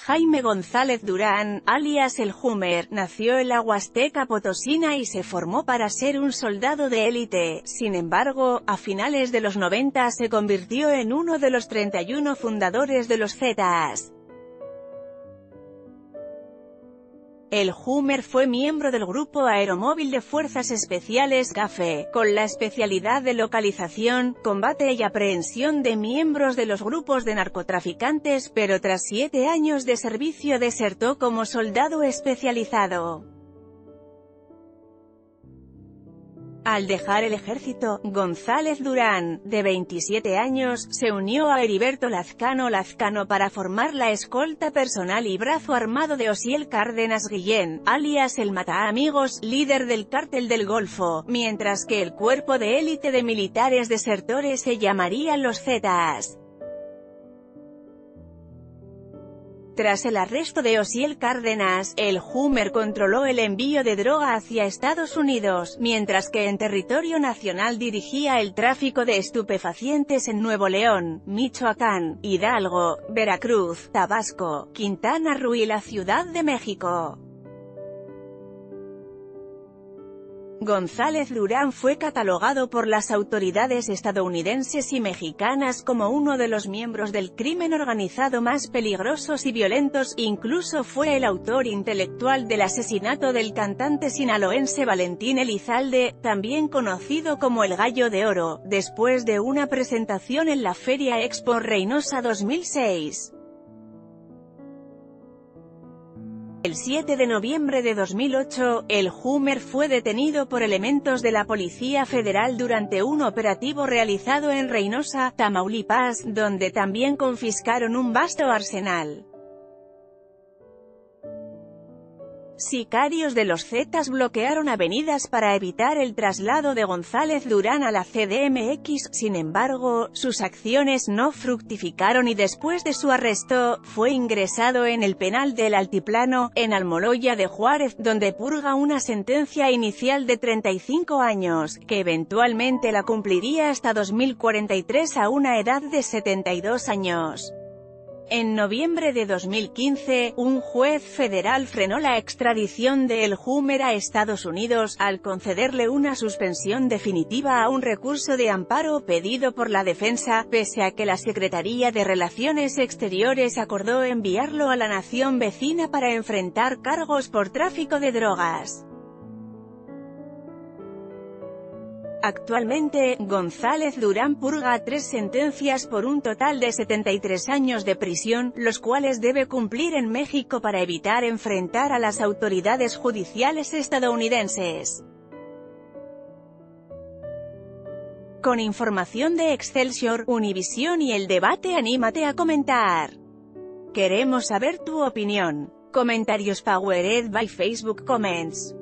Jaime González Durán, alias El Humer, nació en la Huasteca Potosina y se formó para ser un soldado de élite. Sin embargo, a finales de los 90 se convirtió en uno de los 31 fundadores de los Zetas. El Hummer fue miembro del Grupo Aeromóvil de Fuerzas Especiales GAFE, con la especialidad de localización, combate y aprehensión de miembros de los grupos de narcotraficantes, pero tras siete años de servicio desertó como soldado especializado. Al dejar el ejército, González Durán, de 27 años, se unió a Heriberto Lazcano Lazcano para formar la escolta personal y brazo armado de Osiel Cárdenas Guillén, alias el Mata Amigos, líder del cártel del Golfo, mientras que el cuerpo de élite de militares desertores se llamaría los Zetas. Tras el arresto de Osiel Cárdenas, el Hummer controló el envío de droga hacia Estados Unidos, mientras que en territorio nacional dirigía el tráfico de estupefacientes en Nuevo León, Michoacán, Hidalgo, Veracruz, Tabasco, Quintana Roo y la Ciudad de México. González Durán fue catalogado por las autoridades estadounidenses y mexicanas como uno de los miembros del crimen organizado más peligrosos y violentos, incluso fue el autor intelectual del asesinato del cantante sinaloense Valentín Elizalde, también conocido como el Gallo de Oro, después de una presentación en la Feria Expo Reynosa 2006. El 7 de noviembre de 2008, el Hummer fue detenido por elementos de la Policía Federal durante un operativo realizado en Reynosa, Tamaulipas, donde también confiscaron un vasto arsenal. Sicarios de los Zetas bloquearon avenidas para evitar el traslado de González Durán a la CDMX, sin embargo, sus acciones no fructificaron y después de su arresto, fue ingresado en el penal del Altiplano, en Almoloya de Juárez, donde purga una sentencia inicial de 35 años, que eventualmente la cumpliría hasta 2043 a una edad de 72 años. En noviembre de 2015, un juez federal frenó la extradición de El Hummer a Estados Unidos, al concederle una suspensión definitiva a un recurso de amparo pedido por la defensa, pese a que la Secretaría de Relaciones Exteriores acordó enviarlo a la nación vecina para enfrentar cargos por tráfico de drogas. Actualmente, González Durán purga tres sentencias por un total de 73 años de prisión, los cuales debe cumplir en México para evitar enfrentar a las autoridades judiciales estadounidenses. Con información de Excelsior, Univisión y El Debate anímate a comentar. Queremos saber tu opinión. Comentarios Powered by Facebook Comments.